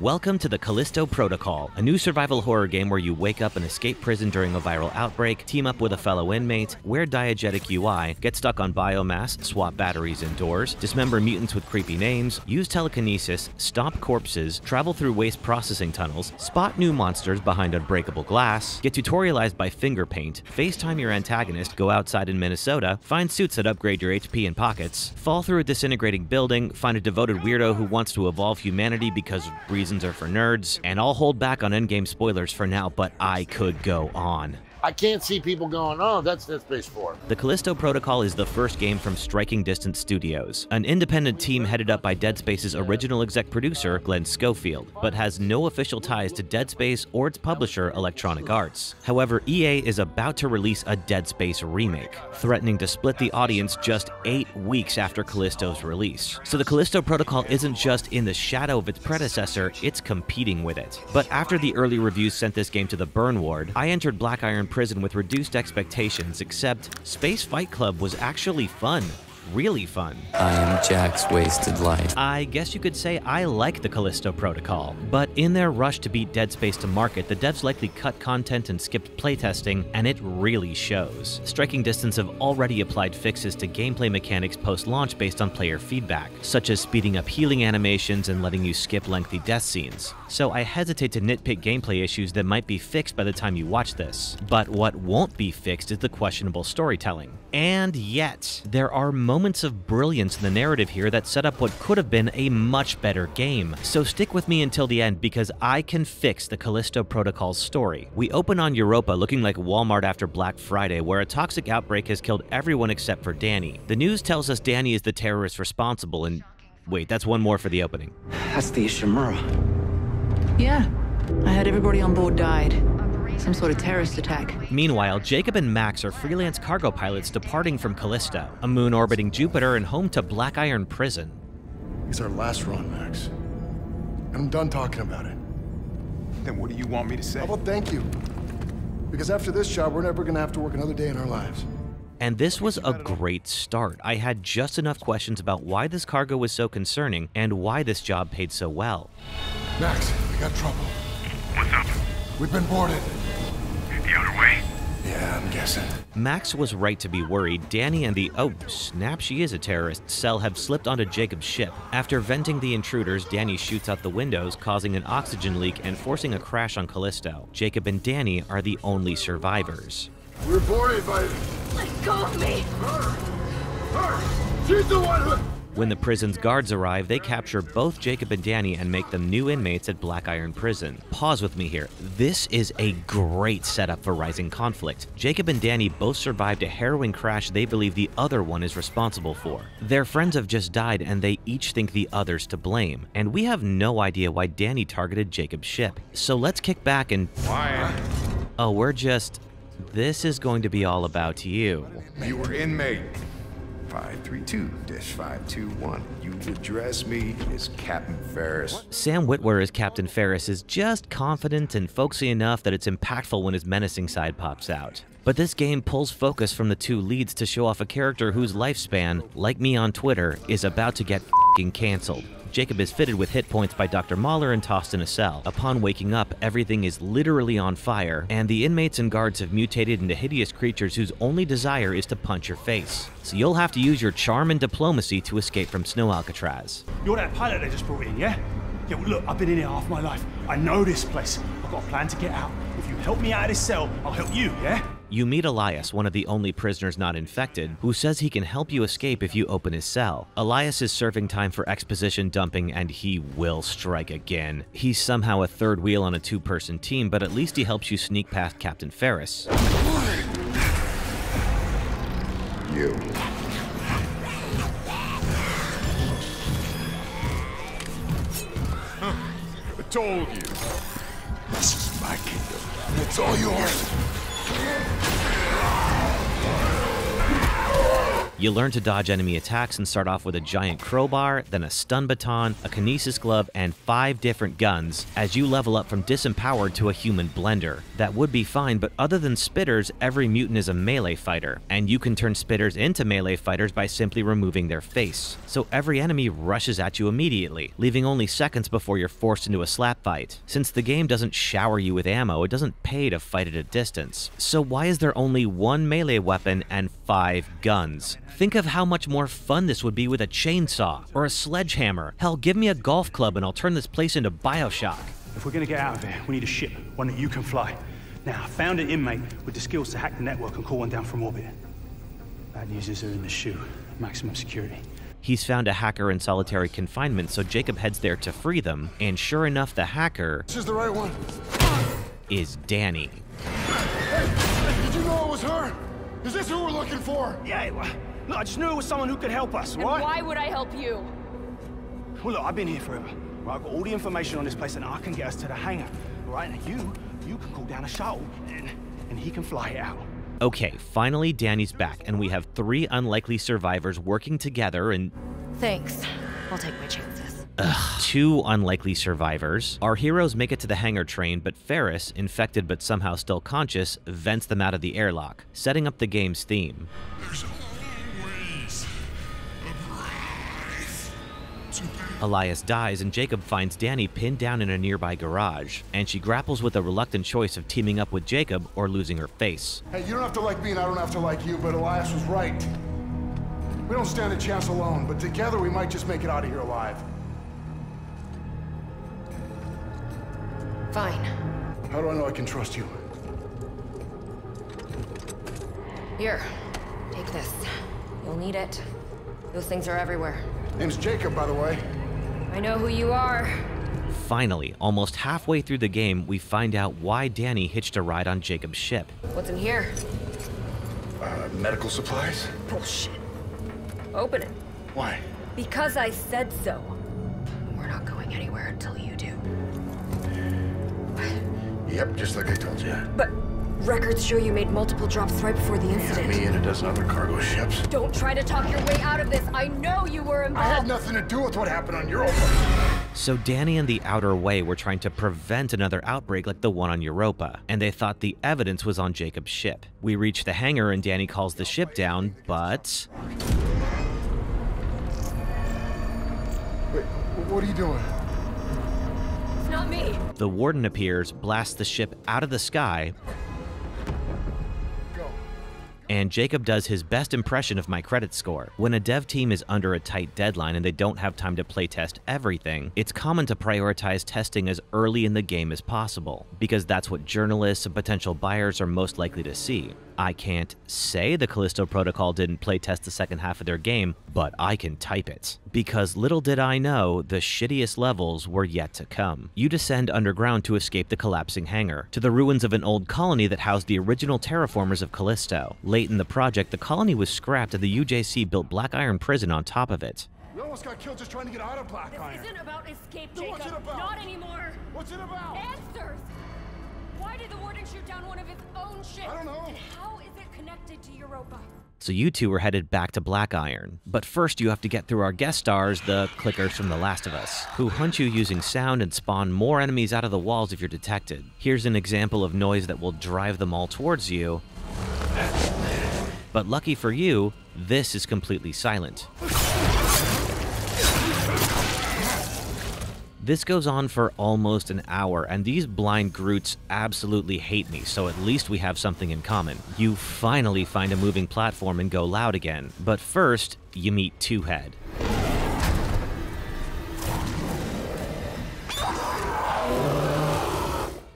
Welcome to the Callisto Protocol, a new survival horror game where you wake up and escape prison during a viral outbreak, team up with a fellow inmate, wear diegetic UI, get stuck on biomass, swap batteries indoors, dismember mutants with creepy names, use telekinesis, stomp corpses, travel through waste processing tunnels, spot new monsters behind unbreakable glass, get tutorialized by finger paint, FaceTime your antagonist, go outside in Minnesota, find suits that upgrade your HP and pockets, fall through a disintegrating building, find a devoted weirdo who wants to evolve humanity because of reasons are for nerds, and I'll hold back on endgame spoilers for now, but I could go on. I can't see people going, oh, that's Dead Space 4. The Callisto Protocol is the first game from Striking Distance Studios, an independent team headed up by Dead Space's original exec producer, Glen Schofield, but has no official ties to Dead Space or its publisher, Electronic Arts. However, EA is about to release a Dead Space remake, threatening to split the audience just eight weeks after Callisto's release. So the Callisto Protocol isn't just in the shadow of its predecessor, it's competing with it. But after the early reviews sent this game to the burn ward, I entered Black Iron prison with reduced expectations, except Space Fight Club was actually fun really fun. I am Jack's wasted life. I guess you could say I like the Callisto Protocol, but in their rush to beat Dead Space to market, the devs likely cut content and skipped playtesting, and it really shows. Striking Distance have already applied fixes to gameplay mechanics post-launch based on player feedback, such as speeding up healing animations and letting you skip lengthy death scenes. So I hesitate to nitpick gameplay issues that might be fixed by the time you watch this. But what won't be fixed is the questionable storytelling. And yet, there are moments of brilliance in the narrative here that set up what could have been a much better game. So stick with me until the end because I can fix the Callisto Protocol's story. We open on Europa looking like Walmart after Black Friday where a toxic outbreak has killed everyone except for Danny. The news tells us Danny is the terrorist responsible and wait, that's one more for the opening. That's the Ishimura. Yeah. I had everybody on board died. Some sort of terrorist attack. Meanwhile, Jacob and Max are freelance cargo pilots departing from Callisto, a moon orbiting Jupiter and home to Black Iron Prison. It's our last run, Max. And I'm done talking about it. Then what do you want me to say? Oh, How about thank you? Because after this job, we're never gonna have to work another day in our lives. And this was a great start. I had just enough questions about why this cargo was so concerning and why this job paid so well. Max, we got trouble. What's up? We've been boarded. Guessing. Max was right to be worried. Danny and the oh snap, she is a terrorist cell have slipped onto Jacob's ship. After venting the intruders, Danny shoots out the windows, causing an oxygen leak and forcing a crash on Callisto. Jacob and Danny are the only survivors. We're boarded by. Let go of me! Her! Her! She's the one who. When the prison's guards arrive, they capture both Jacob and Danny and make them new inmates at Black Iron Prison. Pause with me here. This is a great setup for rising conflict. Jacob and Danny both survived a harrowing crash they believe the other one is responsible for. Their friends have just died and they each think the other's to blame. And we have no idea why Danny targeted Jacob's ship. So let's kick back and... Why? Oh, we're just... This is going to be all about you. You were inmate. 532-521. You address me as Captain Ferris. Sam Witwer as Captain Ferris is just confident and folksy enough that it's impactful when his menacing side pops out. But this game pulls focus from the two leads to show off a character whose lifespan, like me on Twitter, is about to get fing cancelled. Jacob is fitted with hit points by Dr. Mahler and tossed in a cell. Upon waking up, everything is literally on fire, and the inmates and guards have mutated into hideous creatures whose only desire is to punch your face. So you'll have to use your charm and diplomacy to escape from Snow Alcatraz. You're that pilot they just brought in, yeah? Yeah, well, look, I've been in here half my life. I know this place. I've got a plan to get out. If you help me out of this cell, I'll help you, yeah? You meet Elias, one of the only prisoners not infected, who says he can help you escape if you open his cell. Elias is serving time for exposition dumping and he will strike again. He's somehow a third wheel on a two-person team, but at least he helps you sneak past Captain Ferris. You. I told you. This is my kingdom, it's all yours. You learn to dodge enemy attacks and start off with a giant crowbar, then a stun baton, a kinesis glove, and five different guns as you level up from disempowered to a human blender. That would be fine, but other than spitters, every mutant is a melee fighter, and you can turn spitters into melee fighters by simply removing their face. So every enemy rushes at you immediately, leaving only seconds before you're forced into a slap fight. Since the game doesn't shower you with ammo, it doesn't pay to fight at a distance. So why is there only one melee weapon and five guns? Think of how much more fun this would be with a chainsaw or a sledgehammer. Hell, give me a golf club and I'll turn this place into Bioshock. If we're gonna get out of here, we need a ship, one that you can fly. Now, I found an inmate with the skills to hack the network and call one down from orbit. Bad news is they're in the shoe, maximum security. He's found a hacker in solitary confinement, so Jacob heads there to free them, and sure enough, the hacker This is the right one. is Danny. Hey, Is this who we're looking for? Yeah, well, look, I just knew it was someone who could help us, And right? why would I help you? Well, look, I've been here forever. Right, I've got all the information on this place, and I can get us to the hangar. All right, now you, you can call down a shuttle, and, and he can fly it out. Okay, finally Danny's back, and we have three unlikely survivors working together and Thanks. I'll take my chances. two unlikely survivors. Our heroes make it to the hangar train, but Ferris, infected but somehow still conscious, vents them out of the airlock, setting up the game's theme. Elias dies, and Jacob finds Danny pinned down in a nearby garage, and she grapples with a reluctant choice of teaming up with Jacob or losing her face. Hey, you don't have to like me and I don't have to like you, but Elias was right. We don't stand a chance alone, but together we might just make it out of here alive. Fine. How do I know I can trust you? Here. Take this. You'll need it. Those things are everywhere. Name's Jacob, by the way. I know who you are. Finally, almost halfway through the game, we find out why Danny hitched a ride on Jacob's ship. What's in here? Uh, medical supplies? Bullshit. Open it. Why? Because I said so. We're not going anywhere until you do. Yep, just like I told you. But records show you made multiple drops right before the incident. Yeah, incident. me and a dozen other cargo ships. Don't try to talk your way out of this. I know you were involved. I had nothing to do with what happened on Europa. So Danny and the Outer Way were trying to prevent another outbreak like the one on Europa, and they thought the evidence was on Jacob's ship. We reach the hangar and Danny calls the ship down, but Wait, what are you doing? Not me. the warden appears, blasts the ship out of the sky, and Jacob does his best impression of my credit score. When a dev team is under a tight deadline and they don't have time to playtest everything, it's common to prioritize testing as early in the game as possible, because that's what journalists and potential buyers are most likely to see. I can't say the Callisto Protocol didn't playtest the second half of their game, but I can type it. Because little did I know, the shittiest levels were yet to come. You descend underground to escape the collapsing hangar, to the ruins of an old colony that housed the original terraformers of Callisto. Late in the project, the colony was scrapped and the UJC built Black Iron Prison on top of it. We almost got killed just trying to get out of Black Iron. about escape, Then what's it about? Not anymore. What's it about? Answers. Shoot down one of his own ships? I don't know. And how is it connected to Europa? So you two are headed back to Black Iron. But first, you have to get through our guest stars, the clickers from The Last of Us, who hunt you using sound and spawn more enemies out of the walls if you're detected. Here's an example of noise that will drive them all towards you. But lucky for you, this is completely silent. This goes on for almost an hour, and these blind Groots absolutely hate me, so at least we have something in common. You finally find a moving platform and go loud again, but first, you meet Two Head.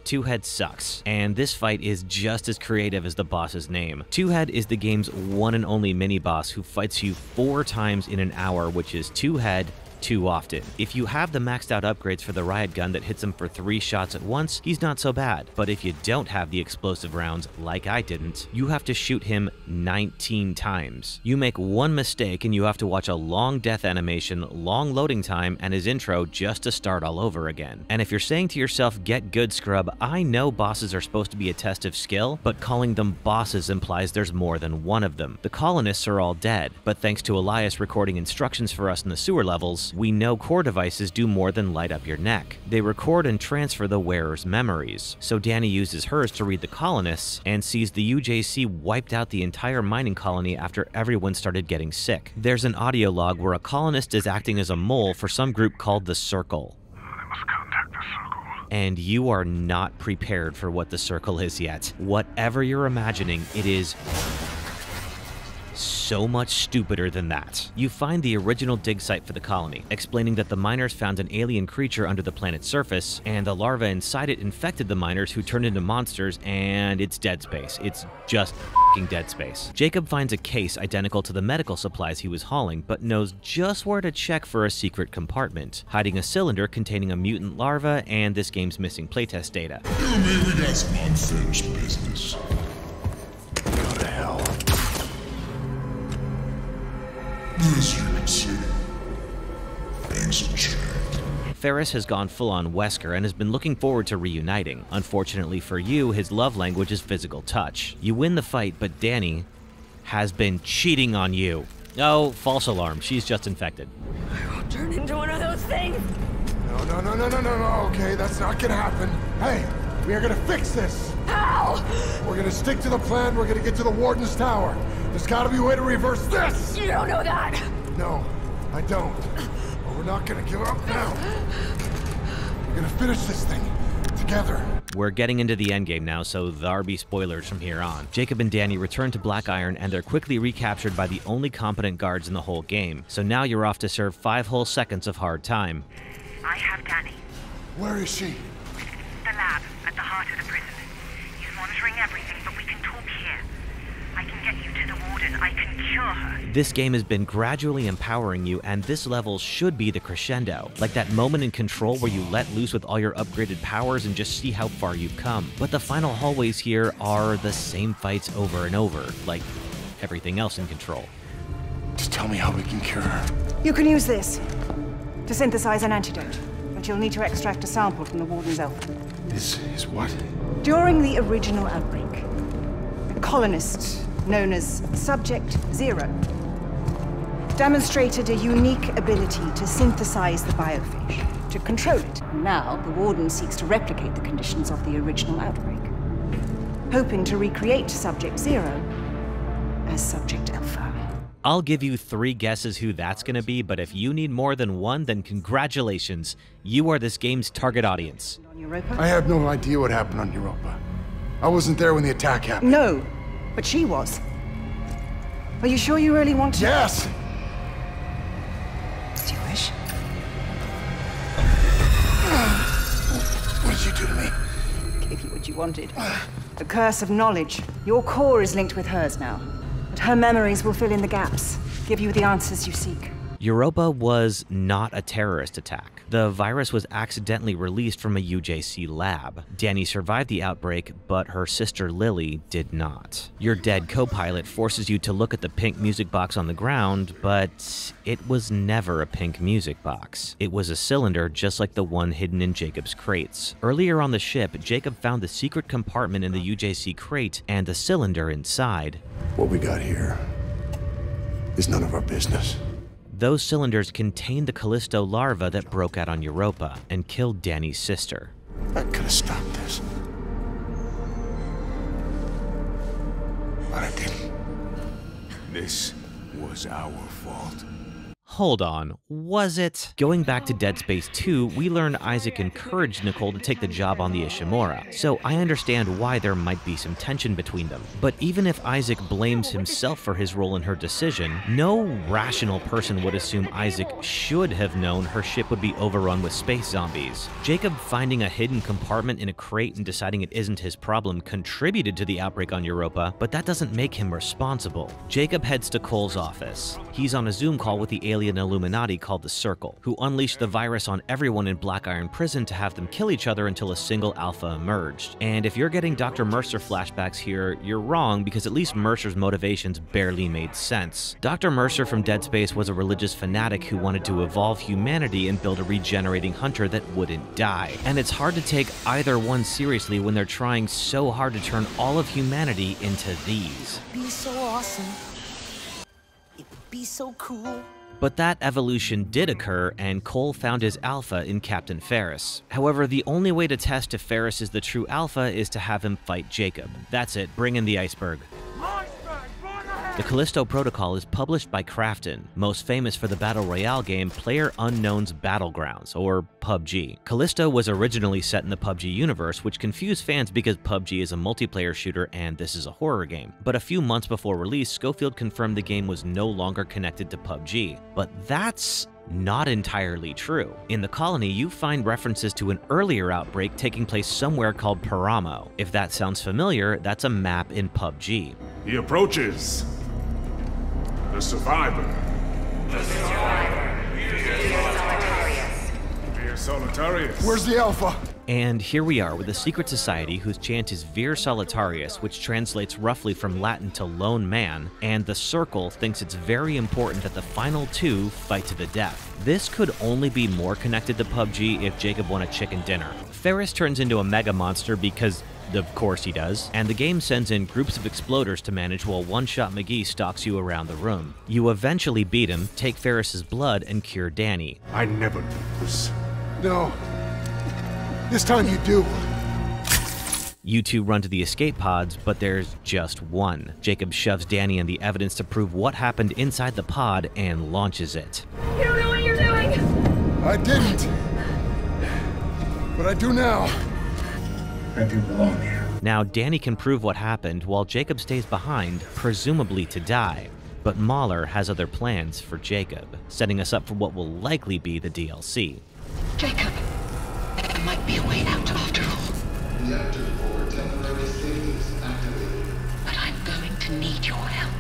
Two Head sucks, and this fight is just as creative as the boss's name. Two Head is the game's one and only mini boss who fights you four times in an hour, which is Two Head, too often. If you have the maxed out upgrades for the riot gun that hits him for 3 shots at once, he's not so bad. But if you don't have the explosive rounds, like I didn't, you have to shoot him 19 times. You make one mistake and you have to watch a long death animation, long loading time, and his intro just to start all over again. And if you're saying to yourself, get good scrub, I know bosses are supposed to be a test of skill, but calling them bosses implies there's more than one of them. The colonists are all dead, but thanks to Elias recording instructions for us in the sewer levels, we know core devices do more than light up your neck. They record and transfer the wearer's memories. So Danny uses hers to read the colonists and sees the UJC wiped out the entire mining colony after everyone started getting sick. There's an audio log where a colonist is acting as a mole for some group called the Circle. I must contact the circle. And you are not prepared for what the Circle is yet. Whatever you're imagining, it is so much stupider than that. You find the original dig site for the colony, explaining that the miners found an alien creature under the planet's surface, and the larva inside it infected the miners who turned into monsters, and it's dead space. It's just dead space. Jacob finds a case identical to the medical supplies he was hauling, but knows just where to check for a secret compartment, hiding a cylinder containing a mutant larva and this game's missing playtest data. You mean some unfinished business? As you can see, things have changed. Ferris has gone full on Wesker and has been looking forward to reuniting. Unfortunately for you, his love language is physical touch. You win the fight, but Danny has been cheating on you. Oh, false alarm. She's just infected. I won't turn into one of those things. No, no, no, no, no, no, no. Okay, that's not gonna happen. Hey, we are gonna fix this. How? We're gonna stick to the plan. We're gonna get to the Warden's Tower. There's gotta be a way to reverse this. You don't know that. No, I don't. But we're not gonna give up now. We're gonna finish this thing together. We're getting into the endgame now, so there'll be spoilers from here on. Jacob and Danny return to Black Iron and they're quickly recaptured by the only competent guards in the whole game. So now you're off to serve five whole seconds of hard time. I have Danny. Where is she? The lab at the heart of the prison. He's monitoring everything, but we can talk here. I can get you to the warden. I can cure her. This game has been gradually empowering you, and this level should be the crescendo. Like that moment in Control where you let loose with all your upgraded powers and just see how far you've come. But the final hallways here are the same fights over and over, like everything else in Control. Just tell me how we can cure her. You can use this to synthesize an antidote, but you'll need to extract a sample from the Warden's Alpha. This is what? During the original outbreak, a colonist known as Subject Zero demonstrated a unique ability to synthesize the biophage, to control it. Now, the Warden seeks to replicate the conditions of the original outbreak, hoping to recreate Subject Zero as Subject Alpha. I'll give you three guesses who that's going to be, but if you need more than one, then congratulations. You are this game's target audience. I have no idea what happened on Europa. I wasn't there when the attack happened. No, but she was. Are you sure you really want to? Yes! Do you wish? What did you do to me? Gave you what you wanted. The curse of knowledge. Your core is linked with hers now. Her memories will fill in the gaps, give you the answers you seek. Europa was not a terrorist attack. The virus was accidentally released from a UJC lab. Danny survived the outbreak, but her sister Lily did not. Your dead co pilot forces you to look at the pink music box on the ground, but it was never a pink music box. It was a cylinder just like the one hidden in Jacob's crates. Earlier on the ship, Jacob found the secret compartment in the UJC crate and the cylinder inside. What we got here is none of our business. Those cylinders contained the Callisto larva that broke out on Europa and killed Danny's sister. I could have stopped this. But I didn't. This was our fault. Hold on, was it? Going back to Dead Space 2, we learned Isaac encouraged Nicole to take the job on the Ishimura, so I understand why there might be some tension between them. But even if Isaac blames himself for his role in her decision, no rational person would assume Isaac should have known her ship would be overrun with space zombies. Jacob finding a hidden compartment in a crate and deciding it isn't his problem contributed to the outbreak on Europa, but that doesn't make him responsible. Jacob heads to Cole's office. He's on a Zoom call with the alien alien Illuminati called the Circle, who unleashed the virus on everyone in Black Iron Prison to have them kill each other until a single Alpha emerged. And if you're getting Dr. Mercer flashbacks here, you're wrong because at least Mercer's motivations barely made sense. Dr. Mercer from Dead Space was a religious fanatic who wanted to evolve humanity and build a regenerating hunter that wouldn't die. And it's hard to take either one seriously when they're trying so hard to turn all of humanity into these. Be so awesome. It would be so cool. But that evolution did occur, and Cole found his alpha in Captain Ferris. However, the only way to test if Ferris is the true alpha is to have him fight Jacob. That's it, bring in the iceberg. The Callisto Protocol is published by Krafton, most famous for the Battle Royale game Player Unknown's Battlegrounds, or PUBG. Callisto was originally set in the PUBG universe, which confused fans because PUBG is a multiplayer shooter and this is a horror game. But a few months before release, Schofield confirmed the game was no longer connected to PUBG. But that's not entirely true. In the colony, you find references to an earlier outbreak taking place somewhere called Paramo. If that sounds familiar, that's a map in PUBG. He approaches. The survivor. The survivor. Solitarius. Vir Solitarius. Where's the Alpha? And here we are with a secret society whose chant is Vir Solitarius, which translates roughly from Latin to lone man, and the Circle thinks it's very important that the final two fight to the death. This could only be more connected to PUBG if Jacob won a chicken dinner. Ferris turns into a mega monster because of course he does, and the game sends in groups of exploders to manage while One Shot McGee stalks you around the room. You eventually beat him, take Ferris's blood, and cure Danny. I never lose. No. This time you do. You two run to the escape pods, but there's just one. Jacob shoves Danny in the evidence to prove what happened inside the pod and launches it. You don't know what you're doing! I didn't. But I do now. I do belong here. Now, Danny can prove what happened while Jacob stays behind, presumably to die. But Mahler has other plans for Jacob, setting us up for what will likely be the DLC. Jacob, there might be a way out after all. Reactor for temporary safety activated. But I'm going to need your help.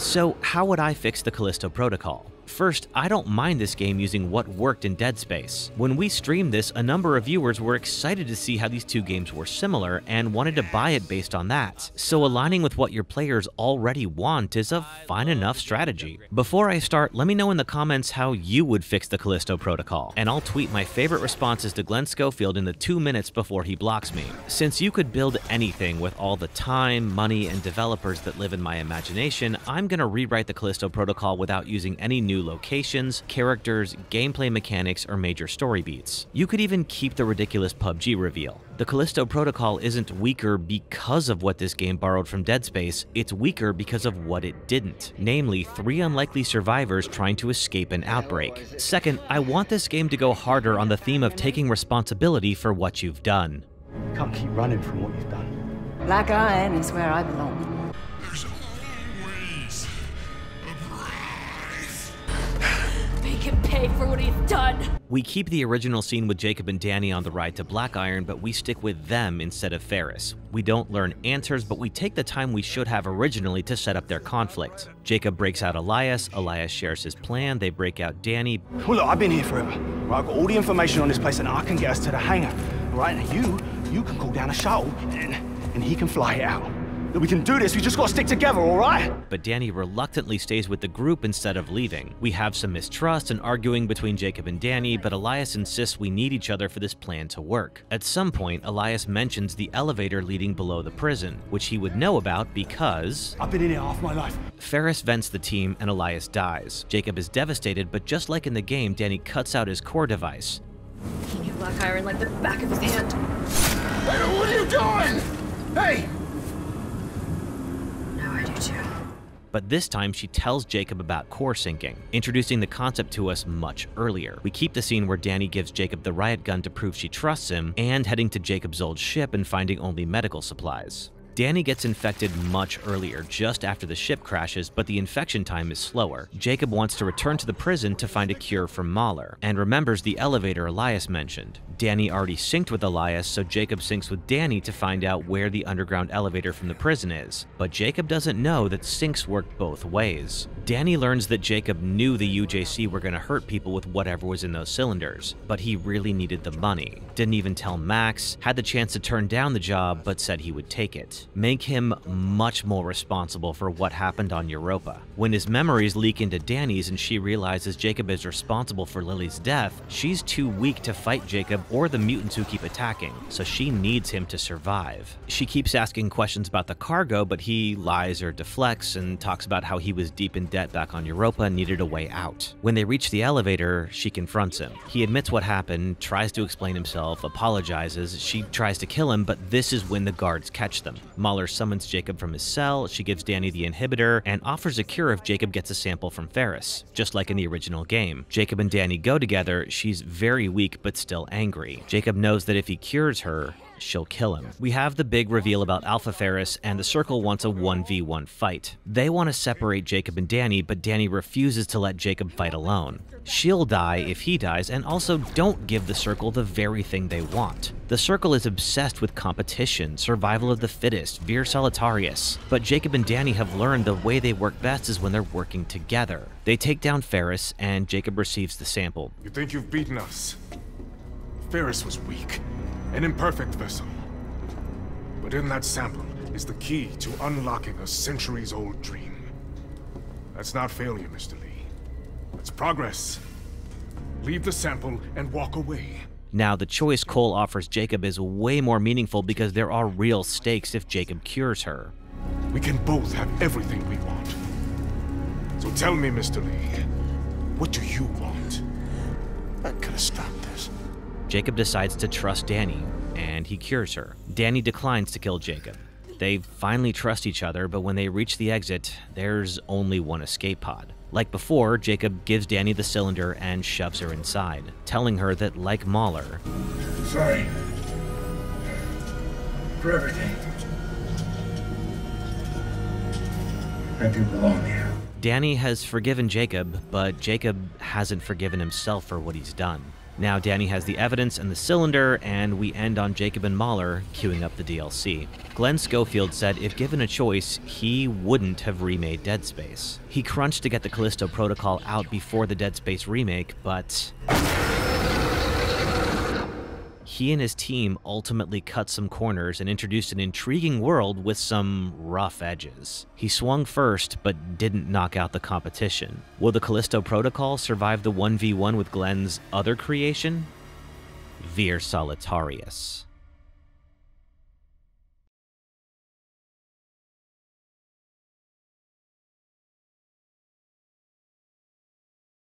So, how would I fix the Callisto Protocol? First, I don't mind this game using what worked in Dead Space. When we streamed this, a number of viewers were excited to see how these two games were similar and wanted to buy it based on that. So aligning with what your players already want is a fine enough strategy. Before I start, let me know in the comments how you would fix the Callisto Protocol, and I'll tweet my favorite responses to Glen Schofield in the two minutes before he blocks me. Since you could build anything with all the time, money, and developers that live in my imagination, I'm gonna rewrite the Callisto Protocol without using any new locations, characters, gameplay mechanics, or major story beats. You could even keep the ridiculous PUBG reveal. The Callisto Protocol isn't weaker because of what this game borrowed from Dead Space, it's weaker because of what it didn't, namely three unlikely survivors trying to escape an outbreak. Second, I want this game to go harder on the theme of taking responsibility for what you've done. You Can't keep running from what you've done. Black Iron is where I belong. Make him pay for what he's done! We keep the original scene with Jacob and Danny on the ride to Black Iron, but we stick with them instead of Ferris. We don't learn answers, but we take the time we should have originally to set up their conflict. Jacob breaks out Elias, Elias shares his plan, they break out Danny. Well, look, I've been here forever. Right, I've got all the information on this place, and I can get us to the hangar. Right, now you, you can call down a shuttle, and, and he can fly it out. Look, we can do this. We just got to stick together, all right? But Danny reluctantly stays with the group instead of leaving. We have some mistrust and arguing between Jacob and Danny, but Elias insists we need each other for this plan to work. At some point, Elias mentions the elevator leading below the prison, which he would know about because... I've been in it half my life. Ferris vents the team and Elias dies. Jacob is devastated, but just like in the game, Danny cuts out his core device. He knew Black Iron like the back of his hand. Hey, what are you doing? Hey! I do too. But this time she tells Jacob about core syncing, introducing the concept to us much earlier. We keep the scene where Danny gives Jacob the riot gun to prove she trusts him, and heading to Jacob's old ship and finding only medical supplies. Danny gets infected much earlier, just after the ship crashes, but the infection time is slower. Jacob wants to return to the prison to find a cure for Mahler, and remembers the elevator Elias mentioned. Danny already synced with Elias, so Jacob syncs with Danny to find out where the underground elevator from the prison is. But Jacob doesn't know that syncs work both ways. Danny learns that Jacob knew the UJC were going to hurt people with whatever was in those cylinders, but he really needed the money. Didn't even tell Max, had the chance to turn down the job, but said he would take it. Make him much more responsible for what happened on Europa. When his memories leak into Danny's and she realizes Jacob is responsible for Lily's death, she's too weak to fight Jacob or the mutants who keep attacking, so she needs him to survive. She keeps asking questions about the cargo, but he lies or deflects and talks about how he was deep in debt back on Europa and needed a way out. When they reach the elevator, she confronts him. He admits what happened, tries to explain himself, apologizes. She tries to kill him, but this is when the guards catch them. Mahler summons Jacob from his cell, she gives Danny the inhibitor, and offers a cure if Jacob gets a sample from Ferris, just like in the original game. Jacob and Danny go together, she's very weak but still angry. Jacob knows that if he cures her, she'll kill him. We have the big reveal about Alpha Ferris, and the Circle wants a 1v1 fight. They want to separate Jacob and Danny, but Danny refuses to let Jacob fight alone. She'll die if he dies, and also don't give the Circle the very thing they want. The Circle is obsessed with competition, survival of the fittest, vir solitarius, but Jacob and Danny have learned the way they work best is when they're working together. They take down Ferris, and Jacob receives the sample. You think you've beaten us? Ferris was weak, an imperfect vessel. But in that sample is the key to unlocking a centuries-old dream. That's not failure, Mr. Lee. That's progress. Leave the sample and walk away. Now, the choice Cole offers Jacob is way more meaningful because there are real stakes if Jacob cures her. We can both have everything we want. So tell me, Mr. Lee, what do you want? I could have stopped this. Jacob decides to trust Danny, and he cures her. Danny declines to kill Jacob. They finally trust each other, but when they reach the exit, there's only one escape pod. Like before, Jacob gives Danny the cylinder and shoves her inside, telling her that, like Mahler, Sorry. For everything. I do belong here. Danny has forgiven Jacob, but Jacob hasn't forgiven himself for what he's done. Now Danny has the evidence and the cylinder, and we end on Jacob and Mahler queuing up the DLC. Glen Schofield said if given a choice, he wouldn't have remade Dead Space. He crunched to get the Callisto Protocol out before the Dead Space remake, but he and his team ultimately cut some corners and introduced an intriguing world with some rough edges. He swung first, but didn't knock out the competition. Will the Callisto Protocol survive the 1v1 with Glen's other creation? Vir Solitarius.